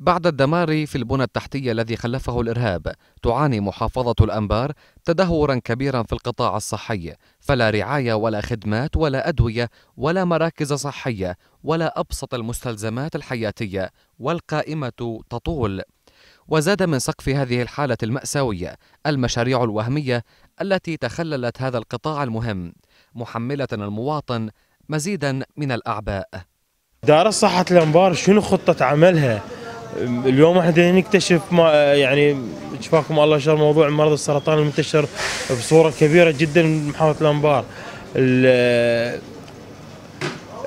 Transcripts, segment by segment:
بعد الدمار في البنى التحتية الذي خلفه الإرهاب تعاني محافظة الأنبار تدهورا كبيرا في القطاع الصحي فلا رعاية ولا خدمات ولا أدوية ولا مراكز صحية ولا أبسط المستلزمات الحياتية والقائمة تطول. وزاد من سقف هذه الحالة المأساوية المشاريع الوهمية التي تخللت هذا القطاع المهم محملة المواطن مزيدا من الأعباء. دار صحة الأنبار شنو خطة عملها؟ اليوم إحنا نكتشف ما يعني شفاكم الله شر موضوع مرض السرطان المنتشر بصورة كبيرة جدا بمحافظه الأنبار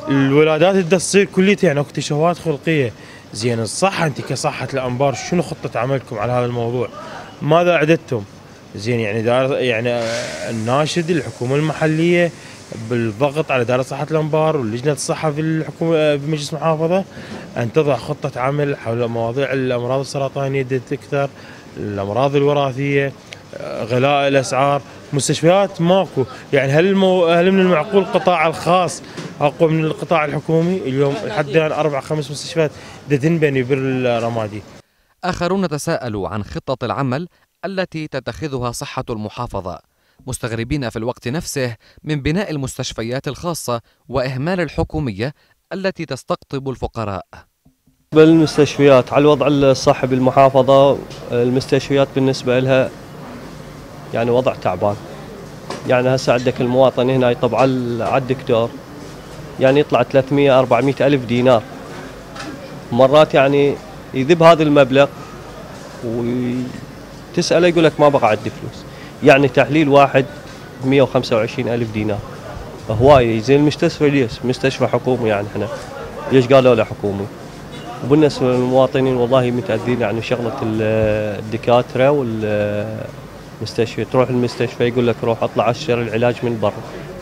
الولادات اللي تصير كليتها يعني اكتشافات خلقية زين الصحة أنت كصحة الأنبار شنو خطة عملكم على هذا الموضوع؟ ماذا أعددتم؟ زين يعني دار يعني الناشد الحكومة المحلية بالضغط على دائره صحة الأنبار ولجنه الصحة في الحكومة في مجلس المحافظة أن تضع خطة عمل حول مواضيع الأمراض السرطانية تكثر الأمراض الوراثية غلاء الأسعار مستشفيات ماكو. يعني هل المو... هل من المعقول القطاع الخاص أقوى من القطاع الحكومي؟ اليوم لحد الان أربع خمس مستشفيات تنبني بالرمادي آخرون تساءلوا عن خطة العمل التي تتخذها صحة المحافظة. مستغربين في الوقت نفسه من بناء المستشفيات الخاصة وإهمال الحكومية التي تستقطب الفقراء. بالمستشفيات على الوضع الصحي بالمحافظة المستشفيات بالنسبة لها يعني وضع تعبان. يعني هسه عندك المواطن هنا يطب على الدكتور. يعني يطلع 300 400 ألف دينار. مرات يعني يذب هذا المبلغ وتسأله يقول لك ما بقى عندي فلوس. يعني تحليل واحد 125 ألف دينار. هواية زين المستشفى ليش؟ مستشفى حكومي يعني إحنا. ليش قالوا له حكومي؟ وبالنسبة للمواطنين والله متأذين يعني شغلة الدكاترة والمستشفى. تروح المستشفى يقول لك روح اطلع اشتري العلاج من برا.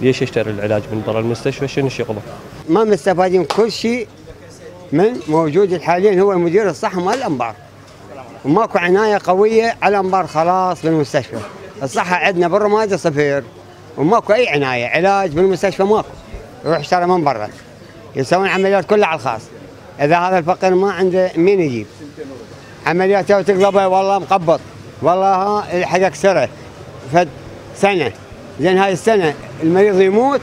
ليش اشتري العلاج من برا؟ المستشفى شنو شغله؟ ما مستفادين كل شيء من موجود حاليا هو مدير الصحة مال الأنبار. وماكو عناية قوية على الأنبار خلاص بالمستشفى الصحة عندنا بالرمادي صفر وماكو أي عناية علاج بالمستشفى ماكو يروح اشترى من برا. يسوون عمليات كلها على الخاص. إذا هذا الفقير ما عنده مين يجيب؟ عملياته وتقلبه والله مقبض والله حقك سرة. فد سنة زين هاي السنة المريض يموت.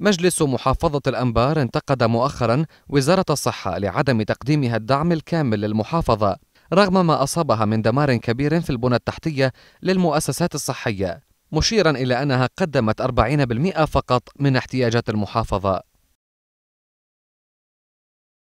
مجلس محافظة الأنبار انتقد مؤخرا وزارة الصحة لعدم تقديمها الدعم الكامل للمحافظة. رغم ما أصابها من دمار كبير في البنى التحتية للمؤسسات الصحية مشيرا إلى أنها قدمت 40% فقط من احتياجات المحافظة.